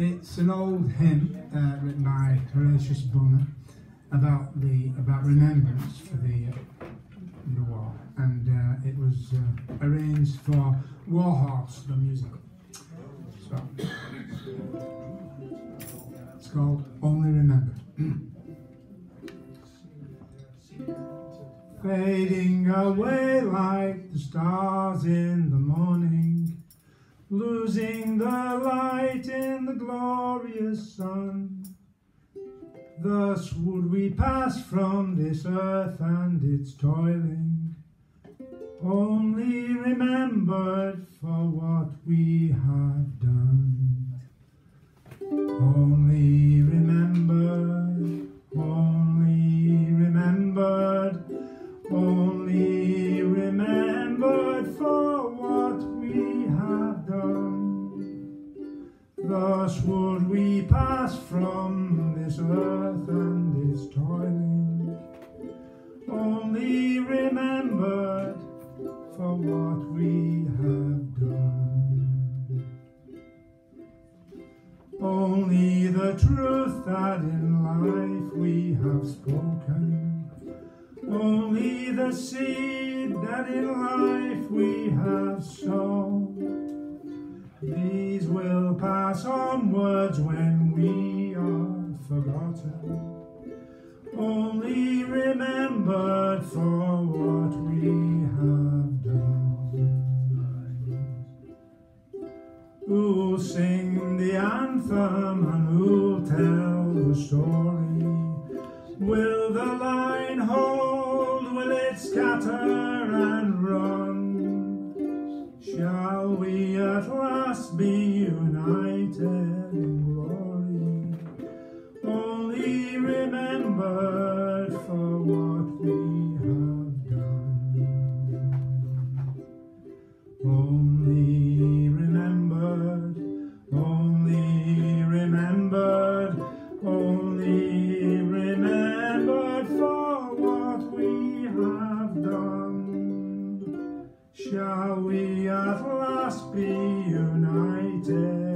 it's an old hymn uh, written by Horatius Bonar about the about remembrance for the uh, the war, and uh, it was uh, arranged for War Horse, the musical. So it's called Only Remembered. Fading away like the stars in the morning, losing the light in the glorious sun. Thus would we pass from this earth and its toiling, only remembered for what we have done. Only remembered, only remembered, only remembered for Thus would we pass from this earth and its toiling, only remembered for what we have done. Only the truth that in life we have spoken, only the seed that in life we have sown. These will pass onwards when we are forgotten, only remembered for what we have done. Who'll sing the anthem and who'll tell the story? Will the line hold? Will it scatter and? Shall we at last be united in glory? Only remembered Shall we at last be united